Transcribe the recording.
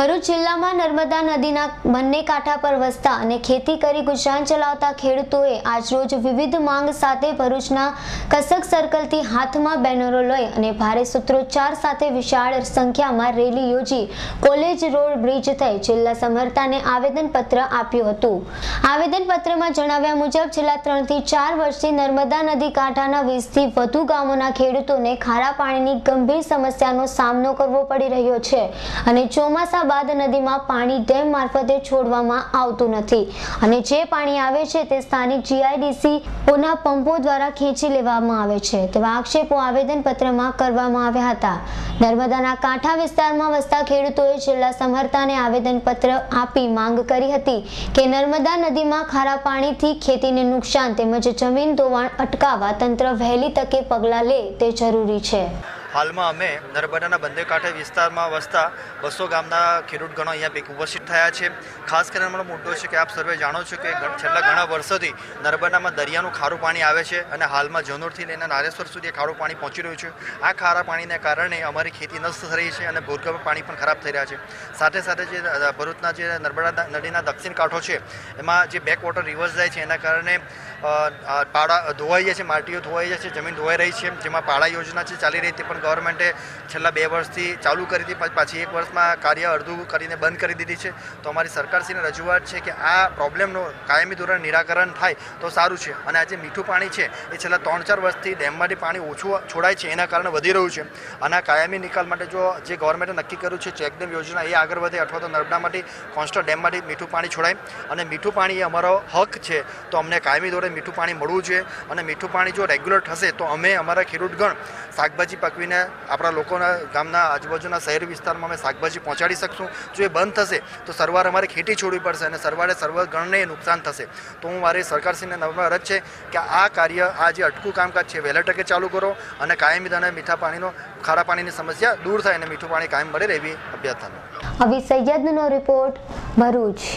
ભરૂચ જિલ્લામાં નર્મદા નદીના બંને કાંઠા પર વસતા અને ખેતી કરી ગુજરાન ચલાવતા ખેડૂતોએ આજરોજ વિવિધ માંગ સાથે ભરૂચના કસક સર્કલથી હાથમાં બેનરો લઈ અને ભારે સૂત્રોચ્ચાર સાથે વિશાળ સંખ્યામાં રેલી યોજી કોલેજ રોડ બ્રિજ થઈ જિલ્લા સમર્થાને આવેદનપત્ર આપ્યું હતું. આવેદનપત્રમાં જણાવ્યા મુજબ છેલ્લા ત્રણથી ચાર વર્ષથી નર્મદા નદી કાંઠાના વીસથી વધુ ગામોના ખેડૂતોને ખારા પાણીની ગંભીર સમસ્યાનો સામનો કરવો પડી રહ્યો છે અને ચોમાસા બાદ નદીમાં પાણી ડેમ મારફતે છોડવામાં આવતું નથી. અને જે પાણી આવે છે તે સ્થાનિક જીઆઈડીસી ઓના પંપો દ્વારા ખેંચી લેવામાં આવે છે. તેવા આક્ષેપો આવેદનપત્રમાં કરવામાં આવ્યા હતા. નર્મદાના કાંઠા વિસ્તારમાં વસતા ખેડૂતોએ છેલ્લા સમર્થાને આવેદનપત્ર આપી માંગ કરી હતી કે નર્મદા નદીમાં ખારા પાણીથી ખેતીને નુકસાન તેમજ જમીન ધોવાણ અટકાવવા તંત્ર વહેલી તકે પગલાં લે તે જરૂરી છે. હાલમાં અમે નર્મદાના બંને કાંઠે વિસ્તારમાં વસતા બસો ગામના ખેડૂત ગણો અહીંયા ઉપસ્થિત થયા છે. ખાસ કરીને અમારો મુદ્દો છે કે આપ સર્વે જાણો છો કે છેલ્લા ઘણા વર્ષોથી નર્મદામાં દરિયાનું ખારું પાણી આવે છે અને હાલમાં જનોરથી લઈને નારેશ્વર સુધી ખારું પાણી પહોંચી રહ્યું છે. આ ખારા પાણીને કારણે અમારી ખેતી નષ્ટ થઈ રહી છે અને ભૂગર્ભ પાણી પણ ખરાબ થઈ રહ્યા છે. સાથે સાથે જે ભરૂચના જે નર્મદા નદીના દક્ષિણ કાંઠો છે, એમાં જે બેક વોટર રિવર્સ જાય છે એના કારણે પાડા ધોવાઈ જાય છે, માટીઓ ધોવાઈ જાય છે, જમીન ધોવાઈ રહી છે, જેમાં પાડા યોજના છે ચાલી રહી તે પણ ગવર્મેન્ટે છેલ્લા બે વર્ષથી ચાલુ કરી હતી પાછી એક વર્ષમાં કાર્ય અડધું કરીને બંધ કરી દીધી છે. તો અમારી સરકારશ્રીને રજૂઆત છે કે આ પ્રોબ્લેમનું કાયમી ધોરણે નિરાકરણ થાય તો સારું છે. અને આ જે મીઠું પાણી છે એ છેલ્લા ત્રણ ચાર વર્ષથી ડેમમાંથી પાણી ઓછું છોડાય છે, એના કારણે વધી રહ્યું છે. આના કાયમી નિકાલ માટે જો જે ગવર્મેન્ટે નક્કી કર્યું છે, ચેકડેમ યોજના એ આગળ વધે અથવા તો નર્મદામાંથી કોન્સ્ટન્ટ ડેમમાંથી મીઠું પાણી છોડાય. અને મીઠું પાણી એ અમારો હક છે, તો અમને કાયમી ધોરણે મીઠું પાણી મળવું જોઈએ. અને મીઠું પાણી જો રેગ્યુલર થશે તો અમે અમારા ખેડૂતગણ શાકભાજી પકવીને આપણા લોકોના ગામના આજુબાજુના શહેર વિસ્તારમાં અમે શાકભાજી પહોંચાડી શકશું. જો એ બંધ થશે, તો સરવારે અમારે ખેતી છોડવી પડશે અને સરવારે સર્વગણને નુકસાન થશે. તો હું મારી સરકારશ્રીને નમ્ર અરજ છે કે આ કાર્ય, આ જે અટકું કામકાજ છે, વહેલા ટકે ચાલુ કરો અને કાયમી અને મીઠા પાણીનો, ખારા પાણીની સમસ્યા દૂર થાય અને મીઠું પાણી કાયમ મળે એવી અભ્યર્થના થાય રિપોર્ટ ભરૂચ.